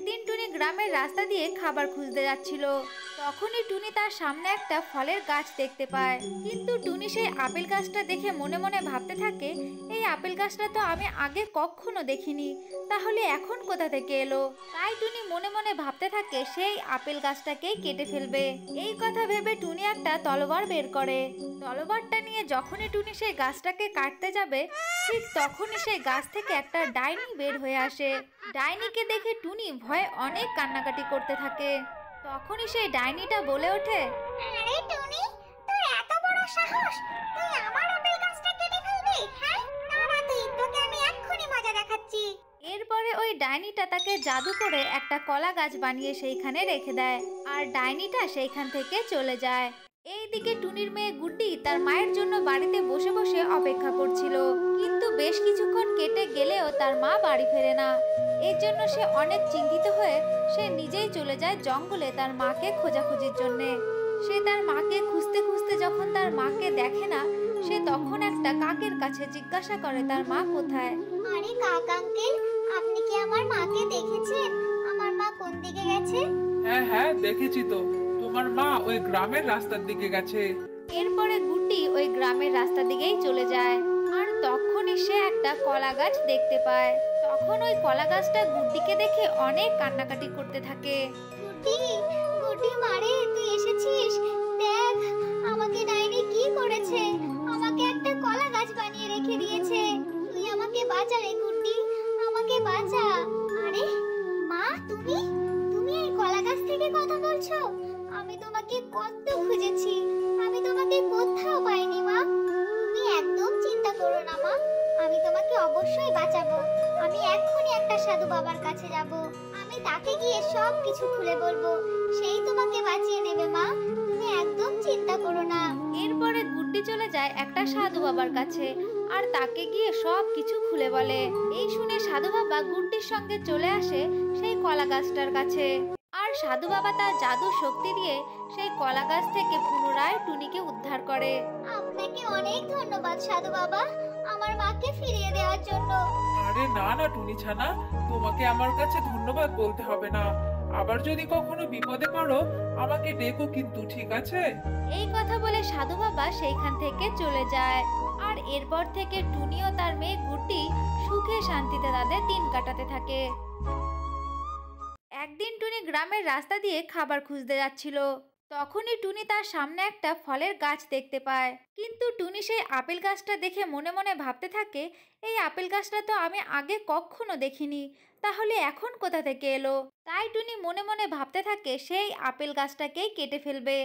একদিন টুনি গ্রামের রাস্তা দিয়ে খাবার খুঁজতে যাচ্ছিল। তখনই টুনি তার সামনে একটা ফলের গাছ দেখতে পায়। কিন্তু টুনি সেই আপেল গাছটা দেখে মনে মনে ভাবতে থাকে, এই আপেল গাছটা তো আমি আগে কখনো দেখিনি। তাহলে এখন কোথা থেকে এলো? তাই টুনি মনে মনে ভাবতে থাকে, সেই আপেল গাছটাকেই কেটে ফেলবে। এই কথা ভেবে টুনি একটা তলোয়ার বের করে। তলোয়ারটা নিয়ে যখনই টুনি সেই গাছটাকে কাটতে যাবে, ঠিক তখনই সেই গাছ থেকে একটা ডাইনি বের হয়ে আসে। ডাইনিকে দেখে টুনি ভয়ে অনেক কান্নাকাটি করতে থাকে। তখনই সেই ডাইনিটা বলে ওঠে আরে টনি তোর এত বড় সাহস। তুই আমার আপেল গাছটা কেটে ফেলবি হ্যাঁ? দাঁড়া তুই তোকে আমি এক্ষুনি মজা দেখাচ্ছি। এরপরে ওই ডাইনিটা তাকে জাদু করে একটা কলা গাছ বানিয়ে সেইখানে রেখে দেয় আর ডাইনিটা সেইখান থেকে চলে যায়। এইদিকে টুনির মেয়ে গুড্ডি তার মায়ের জন্য বাড়িতে বসে বসে অপেক্ষা করছিল কিন্তু বেশ কিছুক্ষণ কেটে গেলেও তার মা বাড়ি ফেরে না। এর জন্য সে অনেক চিন্তিত হয়ে সে নিজেই চলে যায় জঙ্গলে তার মাকে খোঁজাখুঁজির জন্যে। সে তার মাকে খুঁজতে খুঁজতে যখন তার মাকে দেখে না সে তখন একটা কাকের কাছে জিজ্ঞাসা করে তার মা কোথায়। আরে কাক আঙ্কেল আপনি কি আমার মাকে দেখেছেন? আমার মা কোন দিকে গেছে? হ্যাঁ হ্যাঁ দেখেছি তো। তোমার মা ওই গ্রামের রাস্তার দিকে গেছে। এরপরে গুটি ওই গ্রামের রাস্তা দিকেই চলে যায়। আর তখনই সে একটা কলা গাছ দেখতে পায়। তখন ওই কলা গাছটা গুড্ডিকে দেখে অনেক কান্নাকাটি করতে থাকে। গুড্ডি গুড্ডি মারে, তুই এসেছিস? দেখ, আমাকে ডাইনি কি করেছে? আমাকে একটা কলা গাছ বানিয়ে রেখে দিয়েছে। তুই আমাকে বাঁচা রে গুড্ডি, আমাকে বাঁচা। আরে, মা, তুমি? তুমি এই কলা গাছ থেকে কথা বলছো? আমি তোমাকে কত অবশ্যই বাঁচাবো। আমি এক্ষুনি একটা সাধু বাবার কাছে যাব। আমি তাকে গিয়ে সব কিছু খুলে বলব। সেই তোমাকে বাঁচিয়ে নেবে মা। তুমি একদম চিন্তা করো না। এরপরে গুড্ডি চলে যায় একটা সাধু বাবার কাছে। আর তাকে গিয়ে সব কিছু খুলে বলে। এই শুনে সাধু বাবা গুড্ডির সঙ্গে চলে আসে সেই কলা গাছটার কাছে। আর সাধু বাবা তার জাদু শক্তি দিয়ে সেই কলা গাছ থেকে পুনরায় টুনিকে উদ্ধার করে। আপনাকে অনেক ধন্যবাদ সাধু বাবা। আমার মাকে ফিরিয়ে দেওয়ার জন্য। আরে না না টুনি ছানা তোমাকে আমার কাছে ধন্যবাদ বলতে হবে না। আবার যদি কখনো বিপদে পড়ো আমাকে ডেকো কিন্তু ঠিক আছে? এই কথা বলে সাধু বাবা সেইখান থেকে চলে যায়। আর এরপর থেকে টুনি ও তার মেয়ে গুড্ডি সুখে শান্তিতে তাদের দিন কাটাতে থাকে। একদিন টুনি গ্রামের রাস্তা দিয়ে খাবার খুঁজতে যাচ্ছিল। তখনই টুনি তার সামনে একটা ফলের গাছ দেখতে পায়। কিন্তু টুনি সেই আপেল গাছটা দেখে মনে মনে ভাবতে থাকে, এই আপেল গাছটা তো আমি আগে কখনো দেখিনি, তাহলে এখন কোথা থেকে এলো? তাই টুনি মনে মনে ভাবতে থাকে, সেই আপেল গাছটাকেই কেটে ফেলবে।